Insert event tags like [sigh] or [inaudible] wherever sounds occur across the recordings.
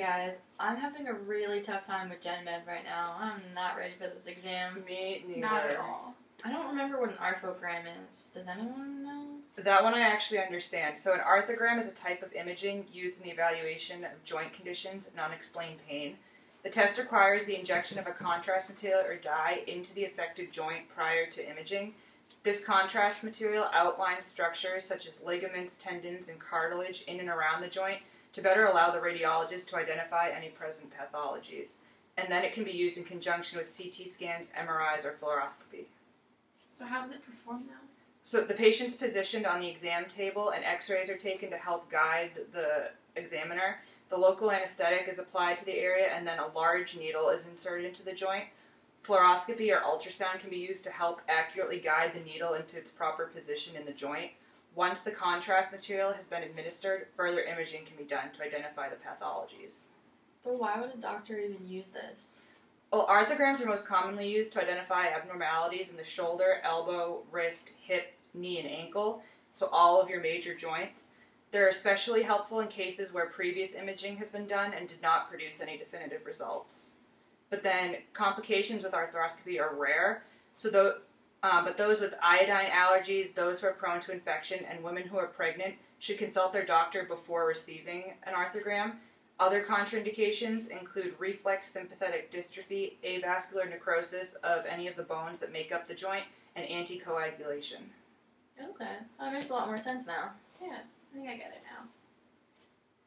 Guys, I'm having a really tough time with Gen Med right now. I'm not ready for this exam. Me neither. Not at all. I don't remember what an arthrogram is. Does anyone know? That one I actually understand. So, an arthrogram is a type of imaging used in the evaluation of joint conditions and unexplained pain. The test requires the injection of a contrast material or dye into the affected joint prior to imaging. This contrast material outlines structures such as ligaments, tendons, and cartilage in and around the joint to better allow the radiologist to identify any present pathologies. And then it can be used in conjunction with CT scans, MRIs, or fluoroscopy. So how is it performed now? So the patient's positioned on the exam table and x-rays are taken to help guide the examiner. The local anesthetic is applied to the area and then a large needle is inserted into the joint. Fluoroscopy or ultrasound can be used to help accurately guide the needle into its proper position in the joint. Once the contrast material has been administered, further imaging can be done to identify the pathologies. But why would a doctor even use this? Well, arthrograms are most commonly used to identify abnormalities in the shoulder, elbow, wrist, hip, knee, and ankle, so all of your major joints. They're especially helpful in cases where previous imaging has been done and did not produce any definitive results. But then complications with arthroscopy are rare, so though, uh, but those with iodine allergies, those who are prone to infection, and women who are pregnant should consult their doctor before receiving an arthrogram. Other contraindications include reflex sympathetic dystrophy, avascular necrosis of any of the bones that make up the joint, and anticoagulation. Okay, that makes a lot more sense now. Yeah, I think I get it now.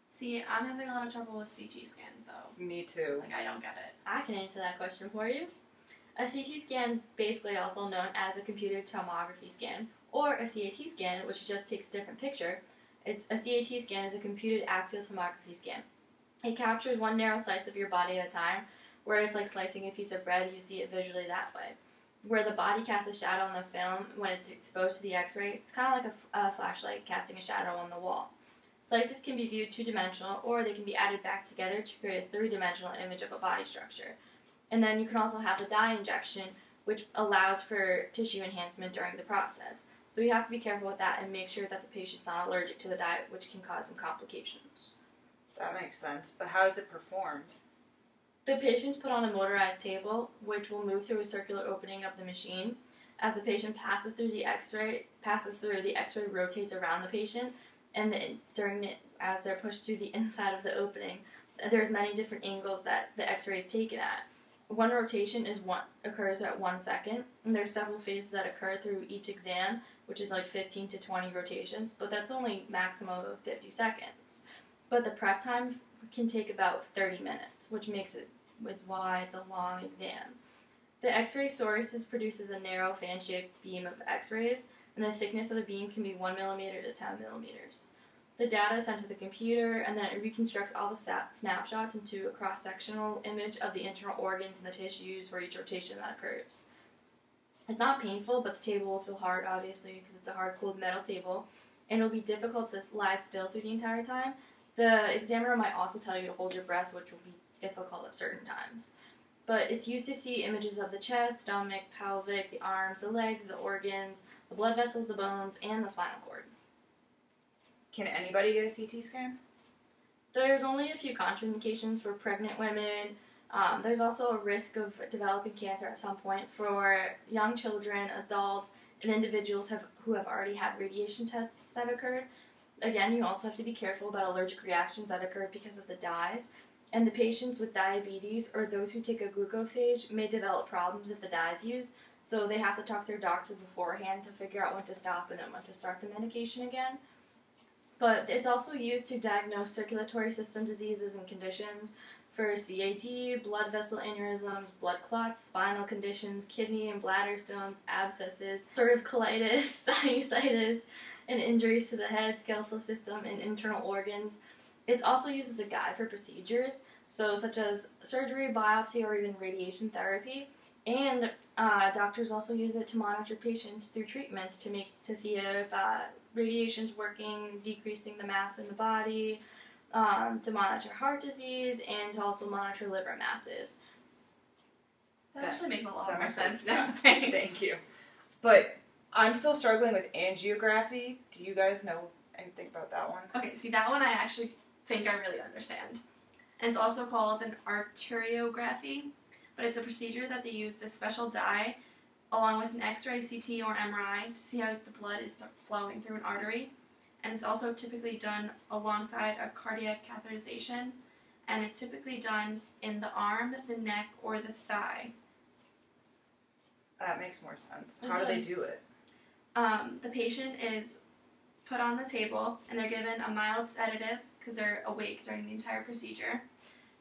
See, I'm having a lot of trouble with CT scans though. Me too. Like I don't get it. I can answer that question for you. A CT scan, basically also known as a computed tomography scan, or a CAT scan, which just takes a different picture. It's a CAT scan is a computed axial tomography scan. It captures one narrow slice of your body at a time, where it's like slicing a piece of bread. You see it visually that way. Where the body casts a shadow on the film when it's exposed to the X-ray, it's kind of like a, a flashlight casting a shadow on the wall. Slices can be viewed two dimensional, or they can be added back together to create a three dimensional image of a body structure. And then you can also have the dye injection, which allows for tissue enhancement during the process. But you have to be careful with that and make sure that the patient's not allergic to the dye, which can cause some complications. That makes sense. But how is it performed? The patient's put on a motorized table, which will move through a circular opening of the machine. As the patient passes through the X-ray, passes through the X-ray rotates around the patient, and the, during the, as they're pushed through the inside of the opening, there's many different angles that the X-ray is taken at. One rotation is one occurs at one second, and there's several phases that occur through each exam, which is like 15 to 20 rotations, but that's only maximum of 50 seconds. But the prep time can take about 30 minutes, which makes it it's why it's a long exam. The X-ray source produces a narrow fan-shaped beam of X-rays, and the thickness of the beam can be 1 millimeter to 10 millimeters. The data is sent to the computer, and then it reconstructs all the snapshots into a cross-sectional image of the internal organs and the tissues for each rotation that occurs. It's not painful, but the table will feel hard, obviously, because it's a hard, cold metal table, and it'll be difficult to lie still through the entire time. The examiner might also tell you to hold your breath, which will be difficult at certain times. But it's used to see images of the chest, stomach, pelvic, the arms, the legs, the organs, the blood vessels, the bones, and the spinal cord. Can anybody get a CT scan? There's only a few contraindications for pregnant women. Um, there's also a risk of developing cancer at some point for young children, adults, and individuals have, who have already had radiation tests that occurred. Again, you also have to be careful about allergic reactions that occur because of the dyes. And the patients with diabetes or those who take a glucophage may develop problems if the dye is used. So they have to talk to their doctor beforehand to figure out when to stop and then when to start the medication again. But it's also used to diagnose circulatory system diseases and conditions for CAD, blood vessel aneurysms, blood clots, spinal conditions, kidney and bladder stones, abscesses, sort of colitis, [laughs] sinusitis, and injuries to the head, skeletal system, and internal organs. It's also used as a guide for procedures, so such as surgery, biopsy, or even radiation therapy. And uh, doctors also use it to monitor patients through treatments to make to see if uh, radiation's working, decreasing the mass in the body, um, to monitor heart disease, and to also monitor liver masses. That, That- actually makes a lot more sense sense, now. [laughs] Thanks. Thank you. But I'm still struggling with angiography. Do you guys know anything about that one? Okay, see that one I actually think I really understand. and it's also called an arteriography. But it's a procedure that they use this special dye along with an X-ray, CT, or MRI to see how the blood is flowing through an artery. And it's also typically done alongside a cardiac catheterization, and it's typically done in the arm, the neck, or the thigh. That makes more sense. How do they do it? Um, the patient is put on the table and they're given a mild sedative because they're awake during the entire procedure.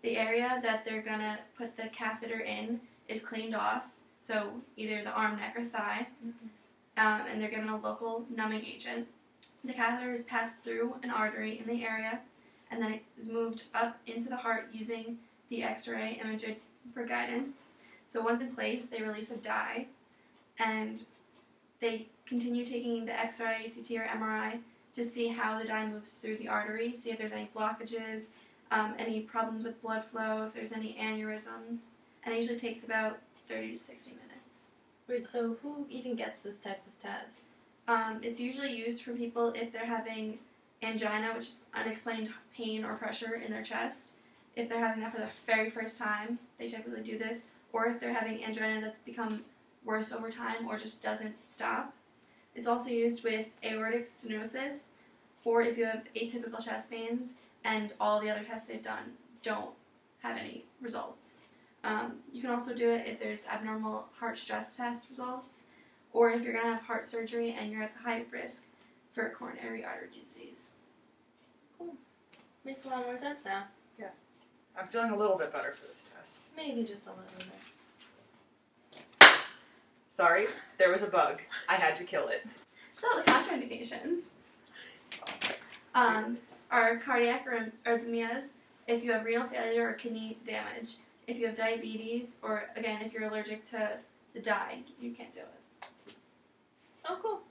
The area that they're gonna put the catheter in is cleaned off, so either the arm, neck, or thigh, um, and they're given a local numbing agent. The catheter is passed through an artery in the area, and then it is moved up into the heart using the X-ray imager for guidance. So once in place, they release a dye, and they continue taking the X-ray, CT, or MRI to see how the dye moves through the artery, see if there's any blockages, um, any problems with blood flow, if there's any aneurysms, and it usually takes about 30 to 60 minutes. Wait, so who even gets this type of test? Um, it's usually used for people if they're having angina, which is unexplained pain or pressure in their chest. If they're having that for the very first time, they typically do this. Or if they're having angina that's become worse over time or just doesn't stop. It's also used with aortic stenosis, or if you have atypical chest pains and all the other tests they've done don't have any results. Um, you can also do it if there's abnormal heart stress test results, or if you're going to have heart surgery and you're at high risk for coronary artery disease. Cool. Makes a lot more sense now. Yeah. I'm feeling a little bit better for this test. Maybe just a little bit. Sorry, there was a bug. I had to kill it. So the contraindications um, are cardiac arrhyth- arrhythmias, if you have renal failure or kidney damage, if you have diabetes, or again, if you're allergic to the dye, you can't do it. Oh, cool.